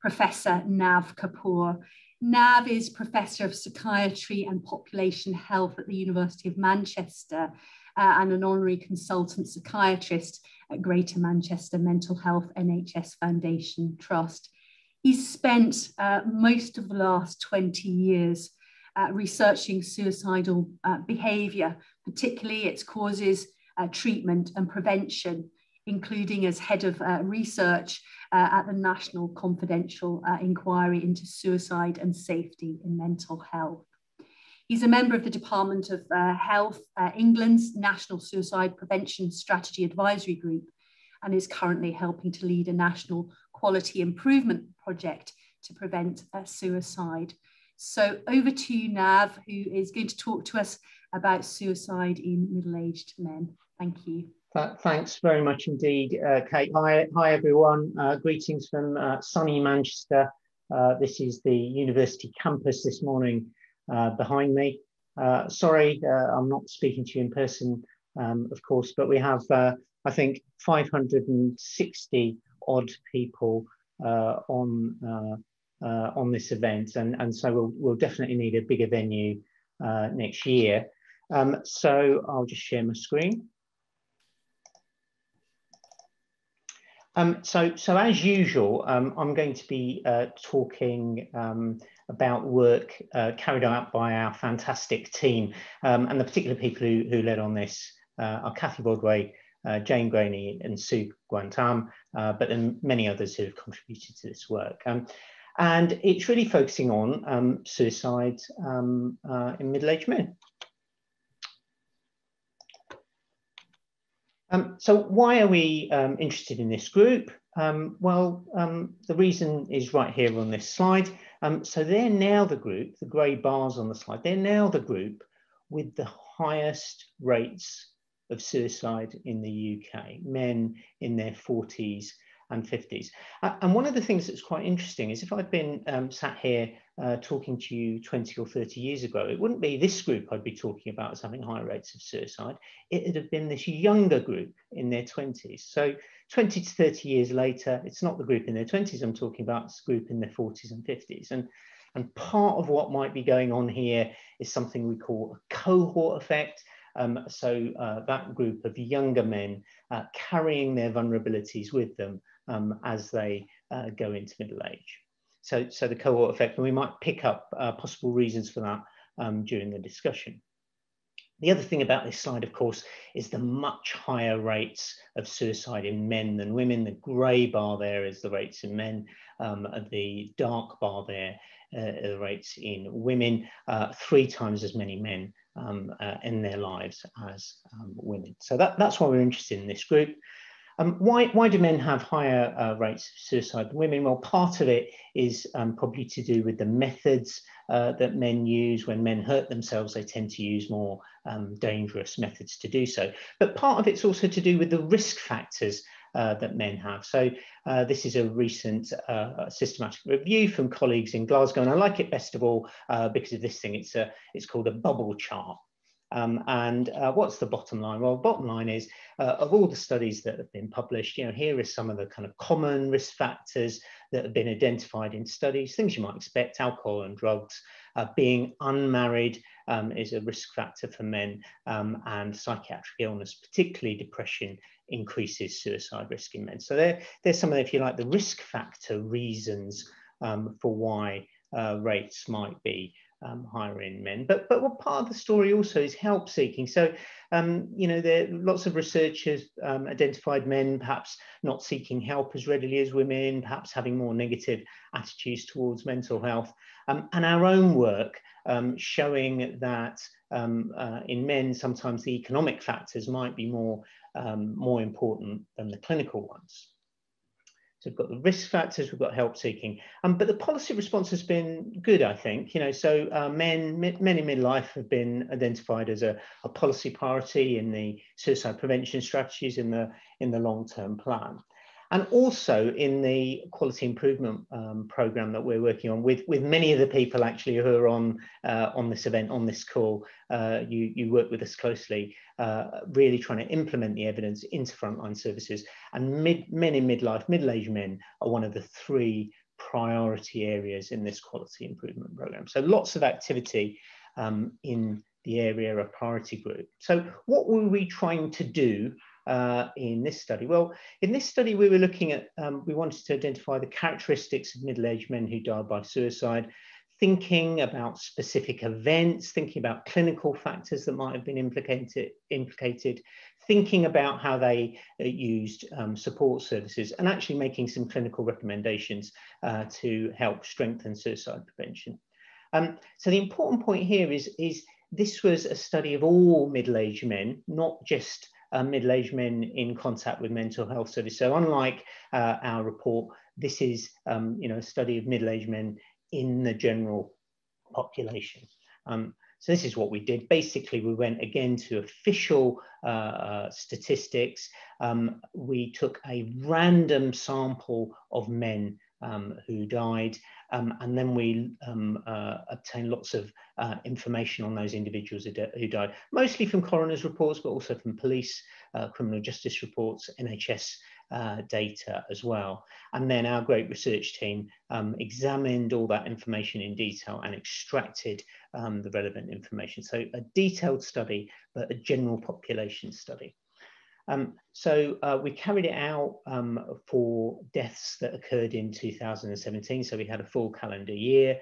Professor Nav Kapur. Nav is Professor of Psychiatry and Population Health at the University of Manchester uh, and an honorary consultant psychiatrist at Greater Manchester Mental Health NHS Foundation Trust. He's spent uh, most of the last 20 years uh, researching suicidal uh, behaviour, particularly its causes, uh, treatment, and prevention, including as head of uh, research uh, at the National Confidential uh, Inquiry into Suicide and Safety in Mental Health. He's a member of the Department of Health, England's National Suicide Prevention Strategy Advisory Group, and is currently helping to lead a national quality improvement project to prevent suicide. So over to you, Nav, who is going to talk to us about suicide in middle-aged men. Thank you. Thanks very much indeed, uh, Kate. Hi, hi everyone. Uh, greetings from uh, sunny Manchester. Uh, this is the university campus this morning uh, behind me. Uh, sorry, I'm not speaking to you in person, um, of course, but we have, I think, 560 odd people on on this event, and, and so we'll, we'll definitely need a bigger venue next year. Um, so I'll just share my screen. Um, so, so as usual, um, I'm going to be uh, talking um, about work uh, carried out by our fantastic team, um, and the particular people who, who led on this uh, are Kathy Rodway, uh, Jane Graney and Su-Gwan Tham, uh, but then many others who have contributed to this work. Um, and it's really focusing on um, suicide uh, in middle-aged men. Um, so why are we um, interested in this group? Um, well, um, the reason is right here on this slide. so they're now the group, the grey bars on the slide, they're now the group with the highest rates of suicide in the UK, men in their 40s and 50s. Uh, and one of the things that's quite interesting is if I'd been um, sat here uh, talking to you 20 or 30 years ago, it wouldn't be this group I'd be talking about as having high rates of suicide. It would have been this younger group in their 20s. So 20 to 30 years later, it's not the group in their 20s I'm talking about, it's the group in their 40s and 50s. And, and part of what might be going on here is something we call a cohort effect. Um, so uh, that group of younger men uh, carrying their vulnerabilities with them um, as they uh, go into middle age. So, so the cohort effect, and we might pick up uh, possible reasons for that um, during the discussion. The other thing about this slide, of course, is the much higher rates of suicide in men than women. The grey bar there is the rates in men. Um, the dark bar there uh, the rates in women. Uh, three times as many men um, uh, in their lives as um, women. So that, that's why we're interested in this group. Um, why, why do men have higher uh, rates of suicide than women? Well, part of it is um, probably to do with the methods uh, that men use. When men hurt themselves, they tend to use more um, dangerous methods to do so. But part of it's also to do with the risk factors uh, that men have. So uh, this is a recent uh, systematic review from colleagues in Glasgow, and I like it best of all uh, because of this thing. It's a it's called a bubble chart. Um, and uh, what's the bottom line? Well, bottom line is uh, of all the studies that have been published, you know, here is some of the kind of common risk factors that have been identified in studies, things you might expect, alcohol and drugs. Uh, being unmarried um, is a risk factor for men um, and psychiatric illness, particularly depression, increases suicide risk in men. So there, there's some of, if you like, the risk factor reasons um, for why uh, rates might be um, higher in men. But but what part of the story also is help seeking. So um, you know there lots of researchers um, identified men perhaps not seeking help as readily as women, perhaps having more negative attitudes towards mental health, um, and our own work um, showing that um, uh, in men sometimes the economic factors might be more more important than the clinical ones. So we've got the risk factors, we've got help seeking, um, but the policy response has been good, I think. You know, so uh, men, men in midlife have been identified as a, a policy priority in the suicide prevention strategies in the in the long-term plan and also in the quality improvement um, program that we're working on with, with many of the people actually who are on, uh, on this event, on this call, uh, you, you work with us closely, uh, really trying to implement the evidence into frontline services. And mid, men in midlife, middle-aged men are one of the three priority areas in this quality improvement program. So lots of activity um, in the area of priority group. So what were we trying to do uh, in this study? Well, in this study, we were looking at, um, we wanted to identify the characteristics of middle-aged men who died by suicide, thinking about specific events, thinking about clinical factors that might have been implicated, implicated thinking about how they uh, used um, support services and actually making some clinical recommendations uh, to help strengthen suicide prevention. Um, so the important point here is, is this was a study of all middle-aged men, not just middle-aged men in contact with mental health service. So unlike uh, our report, this is um, you know, a study of middle-aged men in the general population. Um, so this is what we did. Basically, we went again to official uh, uh, statistics. Um, we took a random sample of men who died, um, and then we um, uh, obtained lots of uh, information on those individuals who, who, died, mostly from coroner's reports, but also from police, uh, criminal justice reports, NHS uh, data as well. And then our great research team um, examined all that information in detail and extracted um, the relevant information. So a detailed study, but a general population study. Um, so uh, we carried it out um, for deaths that occurred in 2017. So we had a full calendar year.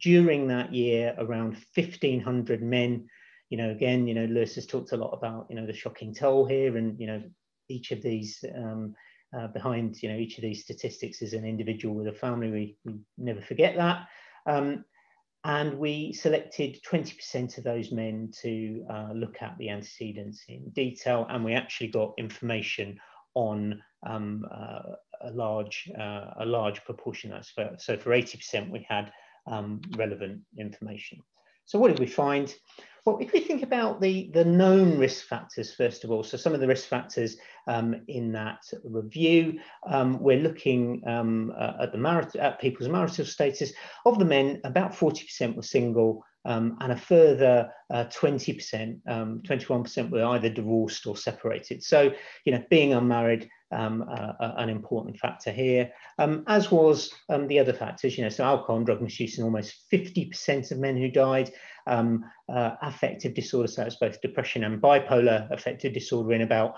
During that year, around 1,500 men, you know, again, you know, Louis has talked a lot about, you know, the shocking toll here and, you know, each of these um, uh, behind, you know, each of these statistics is an individual with a family. We, we never forget that. And we selected 20% of those men to uh, look at the antecedents in detail, and we actually got information on um, uh, a large uh, a large proportion. That's so for 80%, we had um, relevant information. So what did we find? Well, if we think about the, the known risk factors, first of all, so some of the risk factors um, in that review, um, we're looking um, uh, at, the marital, at people's marital status. Of the men, about 40% were single, um, and a further 20%, uh, 21% um, were either divorced or separated. So, you know, being unmarried, um, uh, an important factor here, um, as was um, the other factors, you know, so alcohol and drug misuse in almost 50% of men who died, um, uh, affective disorder, so it's both depression and bipolar affective disorder in about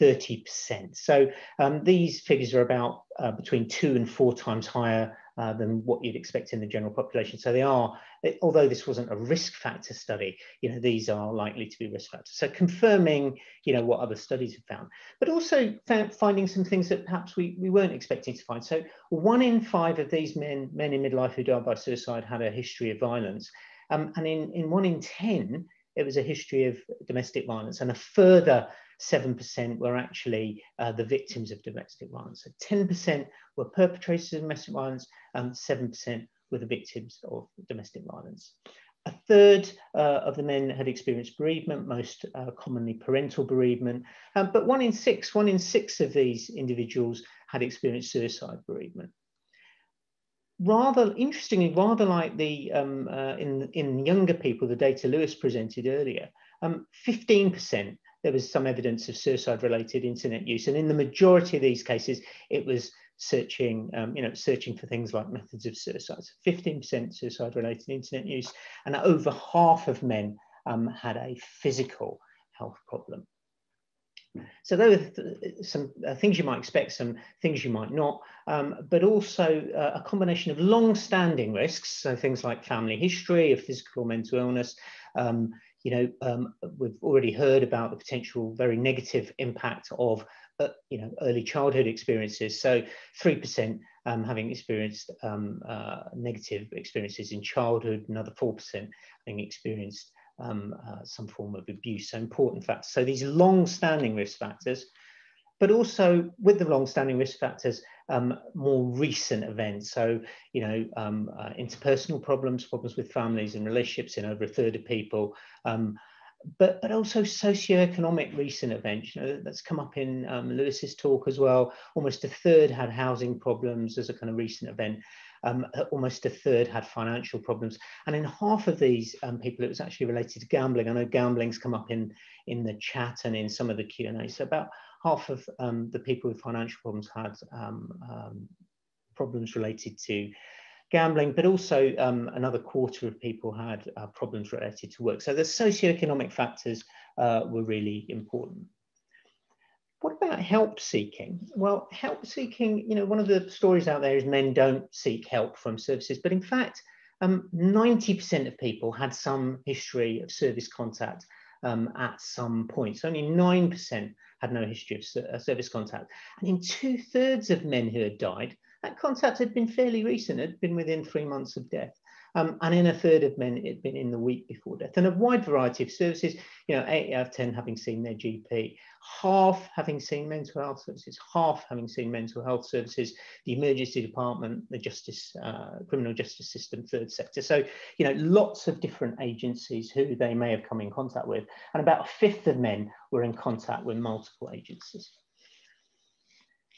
30%. So um, these figures are about uh, between two and four times higher uh, than what you'd expect in the general population. So they are, although this wasn't a risk factor study, you know, these are likely to be risk factors. So confirming, you know, what other studies have found, but also finding some things that perhaps we, we weren't expecting to find. So one in five of these men, men in midlife who died by suicide had a history of violence. Um, and in, in one in 10, it was a history of domestic violence and a further 7% were actually uh, the victims of domestic violence. So 10% were perpetrators of domestic violence, and 7% were the victims of domestic violence. A third uh, of the men had experienced bereavement, most uh, commonly parental bereavement, um, but one in six, one in six of these individuals had experienced suicide bereavement. Rather interestingly, rather like the um, uh, in in younger people, the data Louis presented earlier, 15% um, there was some evidence of suicide-related internet use, and in the majority of these cases, it was searching, um, you know, searching for things like methods of suicide. 15% suicide-related internet use, and over half of men um, had a physical health problem. So those are some uh, things you might expect, some things you might not, um, but also uh, a combination of long-standing risks, so things like family history of physical or mental illness, um, you know, um, we've already heard about the potential very negative impact of, uh, you know, early childhood experiences. So 3% um, having experienced um, uh, negative experiences in childhood, another 4% having experienced um, uh, some form of abuse. So important factors. So these long-standing risk factors, but also with the long-standing risk factors, um, more recent events. So, you know, um, uh, interpersonal problems, problems with families and relationships in over a third of people, um, but but also socioeconomic recent events. You know, that's come up in um, Louis's talk as well. Almost a third had housing problems as a kind of recent event. Um, almost a third had financial problems, and in half of these um, people, it was actually related to gambling. I know gambling's come up in in the chat and in some of the Q and A. So about half of um, the people with financial problems had um, um, problems related to gambling, but also um, another quarter of people had uh, problems related to work. So the socioeconomic factors uh, were really important. About help seeking? Well, help seeking, you know, one of the stories out there is men don't seek help from services, but in fact, 90% um, of people had some history of service contact um, at some point. So only 9% had no history of uh, service contact. And in two thirds of men who had died, that contact had been fairly recent, had been within three months of death. Um, and in a third of men, it had been in the week before death. And a wide variety of services, you know, eight out of 10 having seen their GP, half having seen mental health services, half having seen mental health services, the emergency department, the justice, uh, criminal justice system, third sector. So, you know, lots of different agencies who they may have come in contact with. And about a fifth of men were in contact with multiple agencies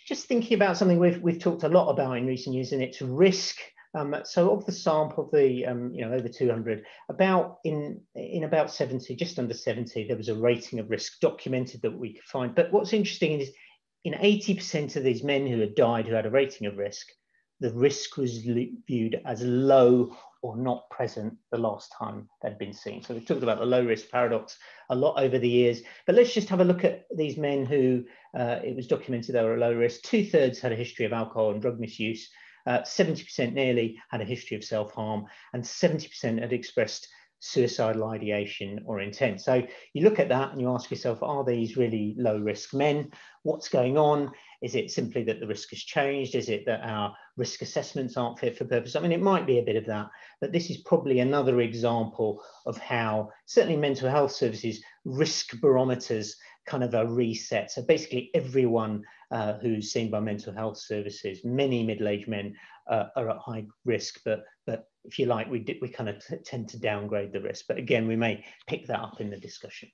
just thinking about something we've, we've talked a lot about in recent years, and it's risk um, so of the sample of the, um, you know, over 200, about in, in about 70, just under 70, there was a rating of risk documented that we could find. But what's interesting is in 80% of these men who had died who had a rating of risk, the risk was viewed as low or not present the last time they'd been seen. So we've talked about the low risk paradox a lot over the years, but let's just have a look at these men who uh, it was documented they were a low risk. Two thirds had a history of alcohol and drug misuse. 70% uh, nearly had a history of self-harm and 70% had expressed suicidal ideation or intent. So you look at that and you ask yourself, are these really low risk men? What's going on? Is it simply that the risk has changed? Is it that our risk assessments aren't fit for purpose? I mean, it might be a bit of that, but this is probably another example of how certainly mental health services risk barometers kind of a reset. So basically everyone uh, who's seen by mental health services, many middle-aged men uh, are at high risk, but, but if you like, we, we kind of tend to downgrade the risk. But again, we may pick that up in the discussion.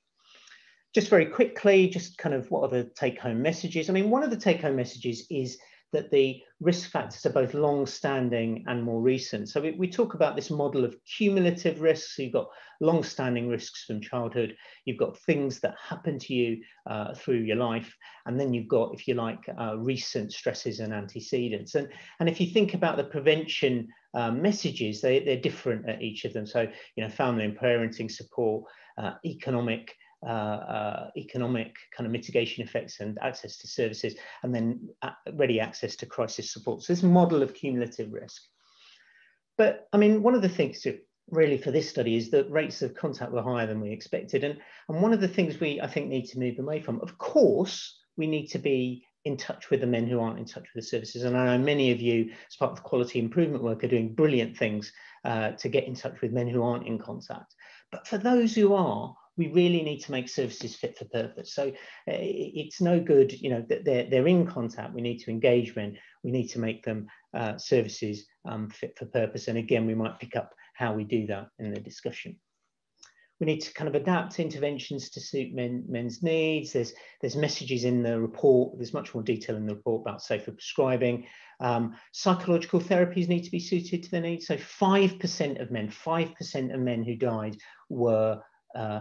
Just very quickly, just kind of what are the take-home messages? I mean, one of the take-home messages is that the risk factors are both long-standing and more recent. So we, we, talk about this model of cumulative risks. So you've got long-standing risks from childhood. You've got things that happen to you uh, through your life. And then you've got, if you like, uh, recent stresses and antecedents. And, and if you think about the prevention um, messages, they, they're different at each of them. So, you know, family and parenting support, uh, economic uh, uh, economic kind of mitigation effects and access to services, and then ready access to crisis support. So this model of cumulative risk. But I mean, one of the things to really for this study is that rates of contact were higher than we expected. And, and one of the things we, I think, need to move away from, of course, we need to be in touch with the men who aren't in touch with the services. And I know many of you, as part of the quality improvement work, are doing brilliant things uh, to get in touch with men who aren't in contact. But for those who are, we really need to make services fit for purpose. So uh, it's no good, you know, that they're, they're in contact. We need to engage them. We need to make them uh, services um, fit for purpose. And again, we might pick up how we do that in the discussion. We need to kind of adapt interventions to suit men, men's needs. There's, there's messages in the report. There's much more detail in the report about safer prescribing. Um, psychological therapies need to be suited to the needs. So 5% of men, 5% of men who died were uh,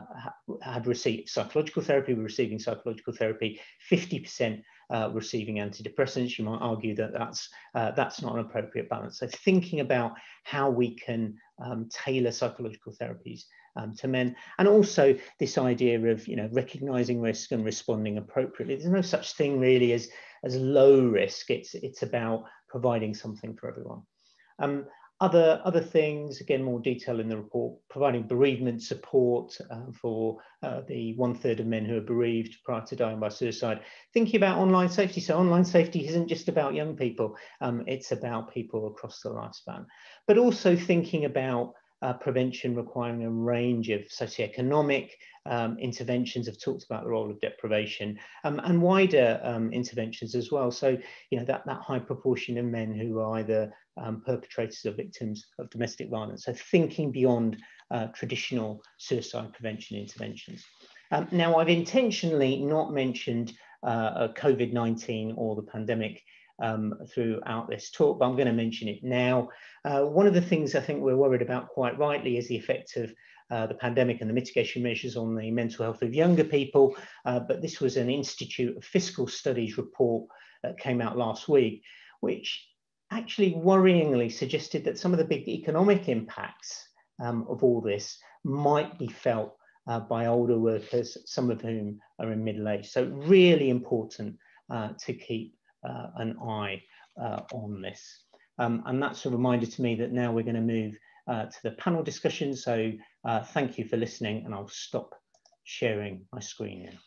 had received psychological therapy, were receiving psychological therapy, 50% uh, receiving antidepressants. You might argue that that's, uh, that's not an appropriate balance. So thinking about how we can um, tailor psychological therapies um, to men, and also this idea of you know recognizing risk and responding appropriately. There's no such thing really as as low risk. It's it's about providing something for everyone. Um, other, other things, again, more detail in the report, providing bereavement support uh, for uh, the one third of men who are bereaved prior to dying by suicide. Thinking about online safety. So online safety isn't just about young people, um, it's about people across the lifespan. But also thinking about uh, prevention requiring a range of socioeconomic um, interventions. Have talked about the role of deprivation um, and wider um, interventions as well. So, you know, that, that high proportion of men who are either um, perpetrators or victims of domestic violence. So thinking beyond uh, traditional suicide prevention interventions. Um, now, I've intentionally not mentioned uh, COVID-19 or the pandemic um, throughout this talk, but I'm going to mention it now. Uh, one of the things I think we're worried about quite rightly is the effect of uh, the pandemic and the mitigation measures on the mental health of younger people. Uh, but this was an Institute of Fiscal Studies report that came out last week, which actually worryingly suggested that some of the big economic impacts um, of all this might be felt uh, by older workers, some of whom are in middle age. So really important uh, to keep an eye uh, on this. Um, and that's a reminder to me that now we're going to move uh, to the panel discussion. So uh, thank you for listening and I'll stop sharing my screen now.